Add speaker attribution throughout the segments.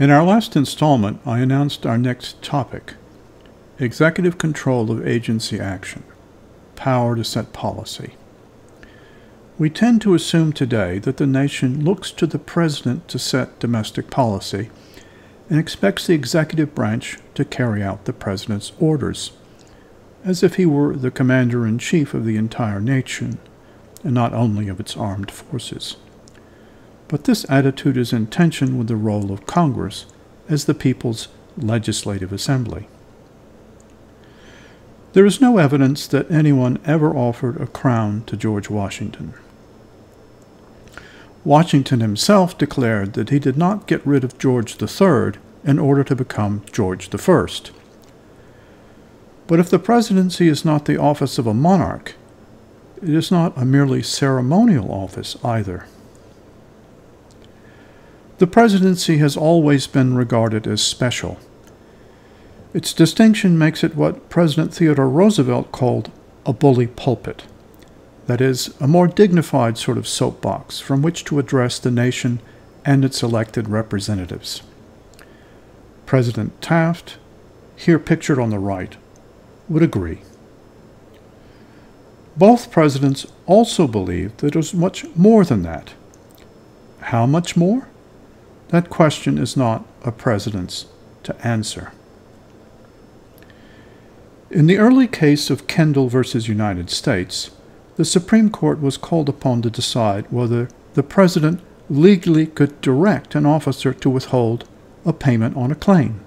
Speaker 1: In our last installment, I announced our next topic executive control of agency action, power to set policy. We tend to assume today that the nation looks to the president to set domestic policy and expects the executive branch to carry out the president's orders, as if he were the commander in chief of the entire nation and not only of its armed forces. But this attitude is in tension with the role of Congress as the people's legislative assembly. There is no evidence that anyone ever offered a crown to George Washington. Washington himself declared that he did not get rid of George III in order to become George I. But if the presidency is not the office of a monarch, it is not a merely ceremonial office either. The presidency has always been regarded as special. Its distinction makes it what President Theodore Roosevelt called a bully pulpit. That is, a more dignified sort of soapbox from which to address the nation and its elected representatives. President Taft, here pictured on the right, would agree. Both presidents also believed that it was much more than that. How much more? That question is not a president's to answer. In the early case of Kendall versus United States, the Supreme Court was called upon to decide whether the president legally could direct an officer to withhold a payment on a claim.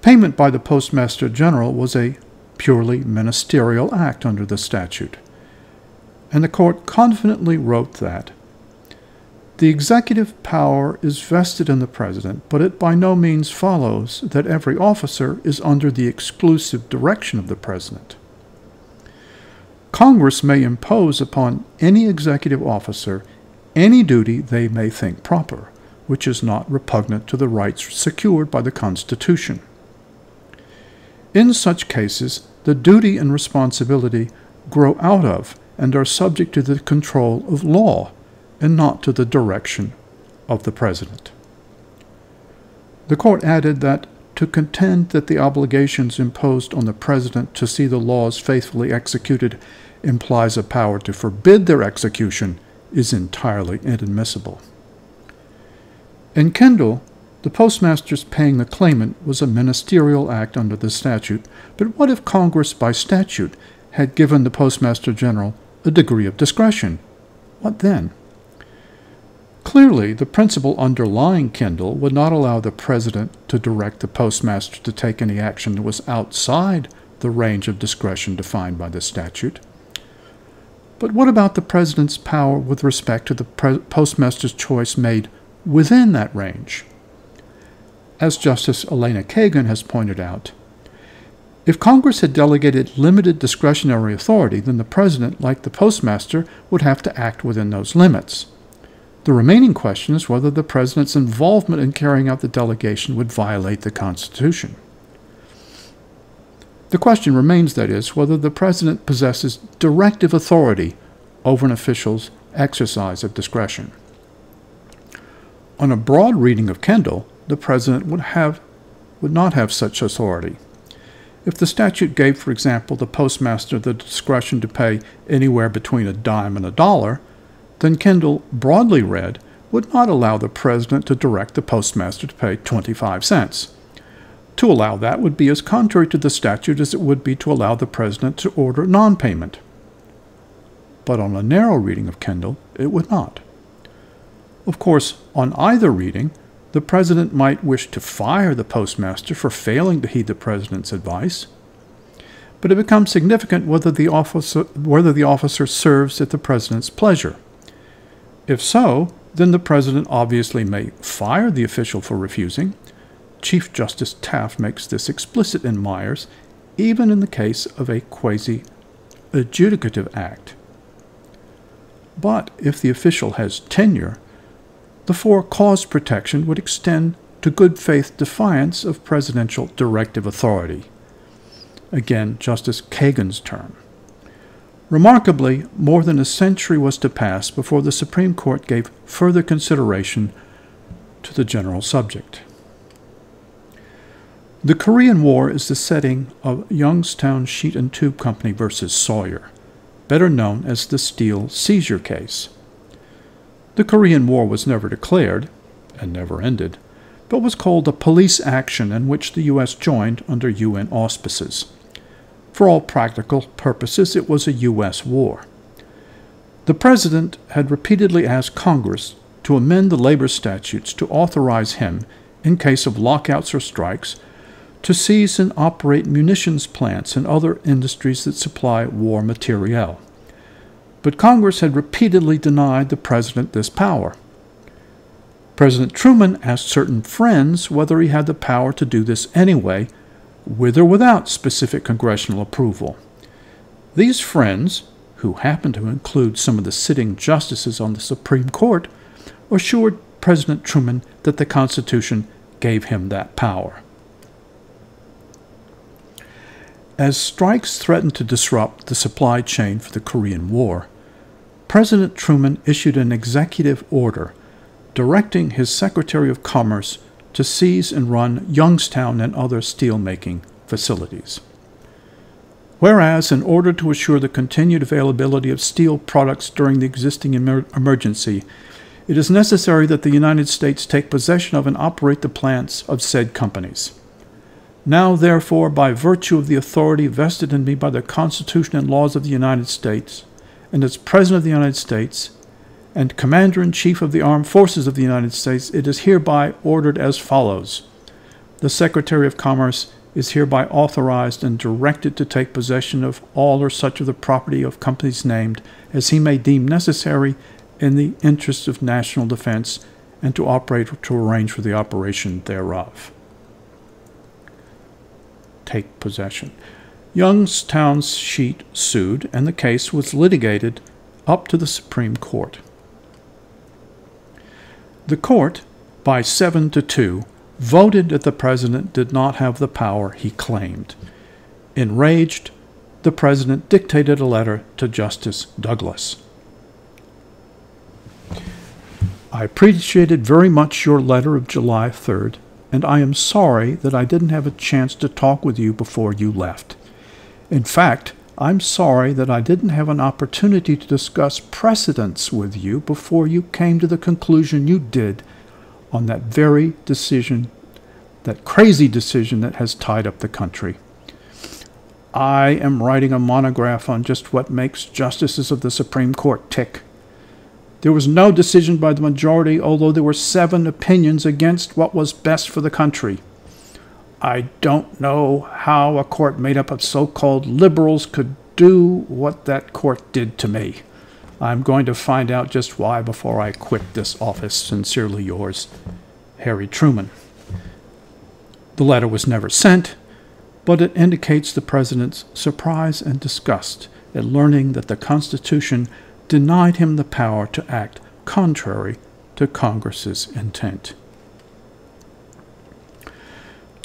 Speaker 1: Payment by the Postmaster General was a purely ministerial act under the statute, and the court confidently wrote that the executive power is vested in the President, but it by no means follows that every officer is under the exclusive direction of the President. Congress may impose upon any executive officer any duty they may think proper, which is not repugnant to the rights secured by the Constitution. In such cases, the duty and responsibility grow out of and are subject to the control of law and not to the direction of the President. The court added that to contend that the obligations imposed on the President to see the laws faithfully executed implies a power to forbid their execution is entirely inadmissible. In Kendall, the postmaster's paying the claimant was a ministerial act under the statute, but what if Congress, by statute, had given the postmaster general a degree of discretion? What then? Clearly, the principle underlying Kendall would not allow the President to direct the Postmaster to take any action that was outside the range of discretion defined by the statute. But what about the President's power with respect to the Postmaster's choice made within that range? As Justice Elena Kagan has pointed out, if Congress had delegated limited discretionary authority, then the President, like the Postmaster, would have to act within those limits. The remaining question is whether the President's involvement in carrying out the delegation would violate the Constitution. The question remains, that is, whether the President possesses directive authority over an official's exercise of discretion. On a broad reading of Kendall, the President would, have, would not have such authority. If the statute gave, for example, the postmaster the discretion to pay anywhere between a dime and a dollar, then Kendall, broadly read, would not allow the president to direct the postmaster to pay 25 cents. To allow that would be as contrary to the statute as it would be to allow the president to order non payment. But on a narrow reading of Kendall, it would not. Of course, on either reading, the president might wish to fire the postmaster for failing to heed the president's advice, but it becomes significant whether the officer, whether the officer serves at the president's pleasure. If so, then the president obviously may fire the official for refusing. Chief Justice Taft makes this explicit in Myers, even in the case of a quasi adjudicative act. But if the official has tenure, the for cause protection would extend to good faith defiance of presidential directive authority. Again, Justice Kagan's term. Remarkably, more than a century was to pass before the Supreme Court gave further consideration to the general subject. The Korean War is the setting of Youngstown Sheet and Tube Company versus Sawyer, better known as the Steel Seizure case. The Korean War was never declared, and never ended, but was called a police action in which the U.S. joined under UN auspices. For all practical purposes, it was a U.S. war. The President had repeatedly asked Congress to amend the labor statutes to authorize him, in case of lockouts or strikes, to seize and operate munitions plants and other industries that supply war materiel. But Congress had repeatedly denied the President this power. President Truman asked certain friends whether he had the power to do this anyway, with or without specific congressional approval. These friends, who happened to include some of the sitting justices on the Supreme Court, assured President Truman that the Constitution gave him that power. As strikes threatened to disrupt the supply chain for the Korean War, President Truman issued an executive order directing his Secretary of Commerce to seize and run Youngstown and other steelmaking facilities. Whereas, in order to assure the continued availability of steel products during the existing emer emergency, it is necessary that the United States take possession of and operate the plants of said companies. Now, therefore, by virtue of the authority vested in me by the Constitution and laws of the United States, and as President of the United States, and Commander in Chief of the Armed Forces of the United States, it is hereby ordered as follows The Secretary of Commerce is hereby authorized and directed to take possession of all or such of the property of companies named as he may deem necessary in the interests of national defense and to operate or to arrange for the operation thereof. Take possession. Youngstown's sheet sued, and the case was litigated up to the Supreme Court. The court, by seven to two, voted that the president did not have the power he claimed. Enraged, the president dictated a letter to Justice Douglas. I appreciated very much your letter of July 3rd, and I am sorry that I didn't have a chance to talk with you before you left. In fact, I'm sorry that I didn't have an opportunity to discuss precedents with you before you came to the conclusion you did on that very decision, that crazy decision that has tied up the country. I am writing a monograph on just what makes justices of the Supreme Court tick. There was no decision by the majority, although there were seven opinions against what was best for the country. I don't know how a court made up of so called liberals could do what that court did to me. I'm going to find out just why before I quit this office. Sincerely yours, Harry Truman. The letter was never sent, but it indicates the President's surprise and disgust at learning that the Constitution denied him the power to act contrary to Congress's intent.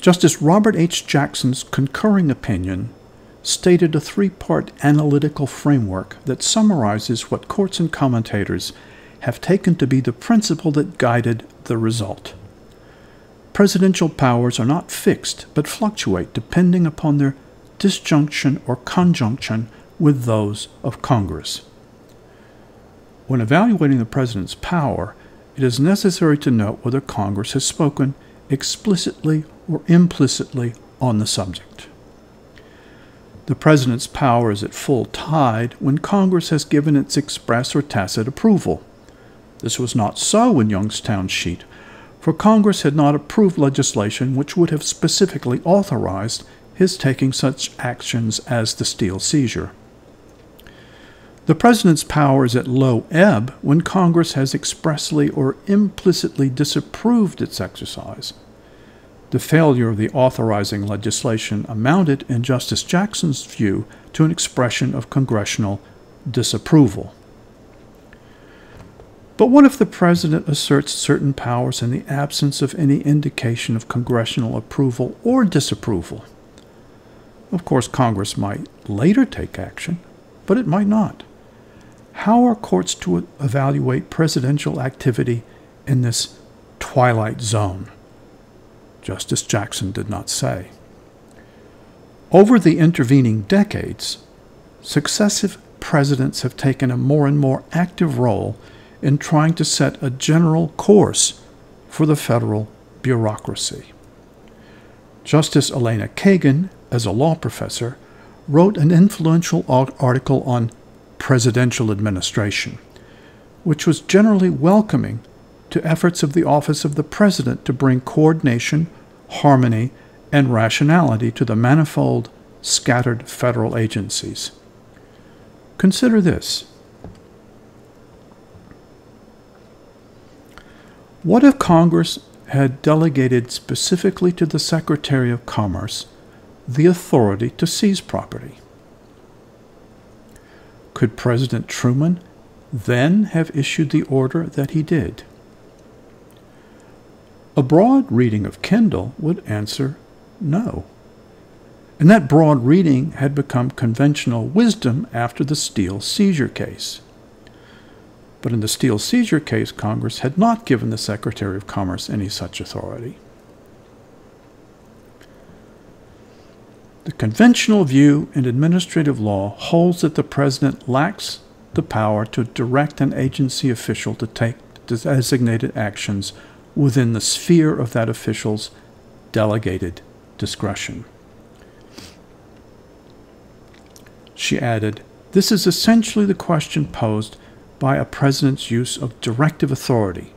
Speaker 1: Justice Robert H. Jackson's concurring opinion stated a three part analytical framework that summarizes what courts and commentators have taken to be the principle that guided the result. Presidential powers are not fixed, but fluctuate depending upon their disjunction or conjunction with those of Congress. When evaluating the President's power, it is necessary to note whether Congress has spoken explicitly or implicitly on the subject. The President's power is at full tide when Congress has given its express or tacit approval. This was not so in Youngstown's sheet, for Congress had not approved legislation which would have specifically authorized his taking such actions as the steel seizure. The President's power is at low ebb when Congress has expressly or implicitly disapproved its exercise. The failure of the authorizing legislation amounted, in Justice Jackson's view, to an expression of congressional disapproval. But what if the President asserts certain powers in the absence of any indication of congressional approval or disapproval? Of course, Congress might later take action, but it might not. How are courts to evaluate presidential activity in this twilight zone. Justice Jackson did not say. Over the intervening decades, successive presidents have taken a more and more active role in trying to set a general course for the federal bureaucracy. Justice Elena Kagan, as a law professor, wrote an influential article on presidential administration, which was generally welcoming to efforts of the office of the president to bring coordination, harmony, and rationality to the manifold, scattered federal agencies. Consider this. What if Congress had delegated specifically to the Secretary of Commerce the authority to seize property? Could President Truman then have issued the order that he did? A broad reading of Kendall would answer no. And that broad reading had become conventional wisdom after the Steel seizure case. But in the Steel seizure case, Congress had not given the Secretary of Commerce any such authority. The conventional view in administrative law holds that the President lacks the power to direct an agency official to take designated actions within the sphere of that official's delegated discretion. She added, This is essentially the question posed by a president's use of directive authority,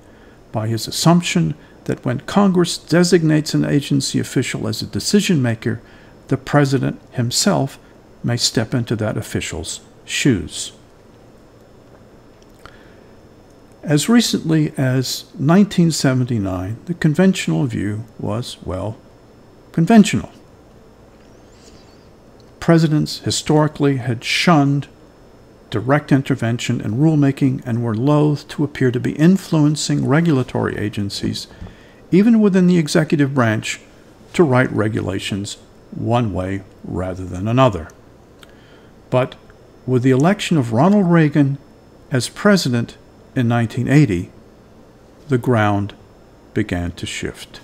Speaker 1: by his assumption that when Congress designates an agency official as a decision maker, the president himself may step into that official's shoes. As recently as 1979, the conventional view was, well, conventional. Presidents historically had shunned direct intervention and rulemaking and were loath to appear to be influencing regulatory agencies, even within the executive branch, to write regulations one way rather than another. But with the election of Ronald Reagan as president in 1980, the ground began to shift.